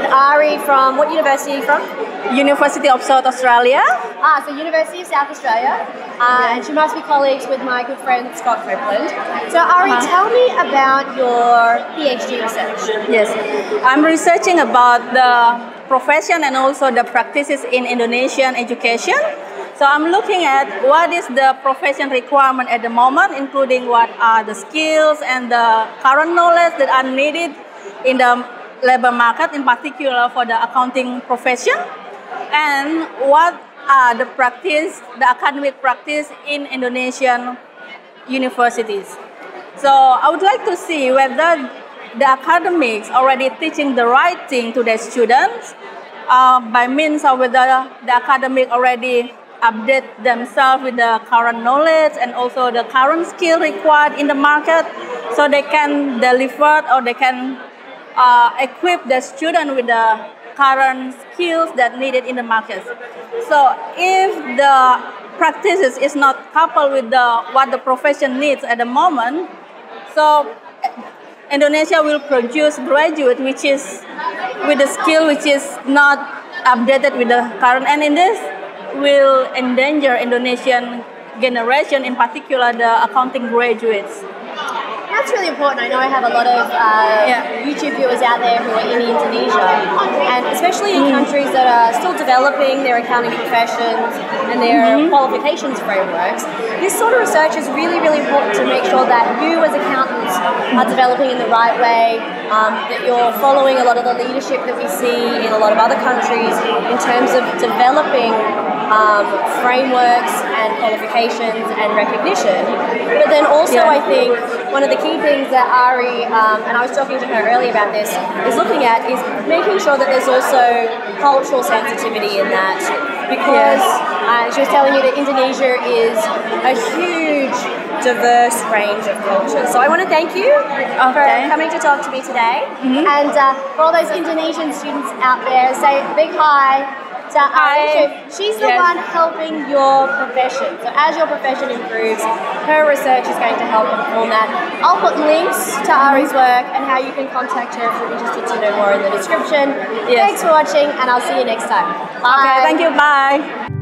with Ary from what university are you from? University of South Australia. Ah, so University of South Australia. Uh, and she must be colleagues with my good friend Scott Copeland. So Ary, Uh-huh. tell me about your PhD research. Yes, I'm researching about the profession and also the practices in Indonesian education. So I'm looking at what is the profession requirement at the moment, including what are the skills and the current knowledge that are needed in the labor market, in particular for the accounting profession, and what are the practice, the academic practice in Indonesian universities. So I would like to see whether the academics already teaching the right thing to their students uh, by means of whether the academic already update themselves with the current knowledge and also the current skill required in the market so they can deliver or they can uh, equip the student with the current skills that needed in the market. So if the practices is not coupled with the what the profession needs at the moment, so Indonesia will produce graduate which is with the skill which is not updated with the current and in this will endanger Indonesian generation in particular the accounting graduates. That's really important. I know I have a lot of uh, Yeah. YouTube viewers out there who are in Indonesia, and especially Mm. in countries that are still developing their accounting professions and their Mm-hmm. qualifications frameworks. This sort of research is really, really important to make sure that you, as accountants, are developing in the right way. Um, that you're following a lot of the leadership that we see in a lot of other countries in terms of developing um, frameworks and qualifications and recognition. But then also, Yeah. I think one of the key things that Ary, um, and I was talking to her earlier about this, is looking at is making sure that there's also cultural sensitivity in that. Because uh, she was telling me that Indonesia is a huge, diverse range of cultures. So I want to thank you for coming to talk to me today. And uh, for all those Indonesian students out there, say big hi Hi. So she's the Yes. one helping your profession. So as your profession improves, her research is going to help inform that. I'll put links to Ary's work and how you can contact her if you're interested to know more in the description. Yes. Thanks for watching, and I'll see you next time. Bye. Okay, thank you. Bye.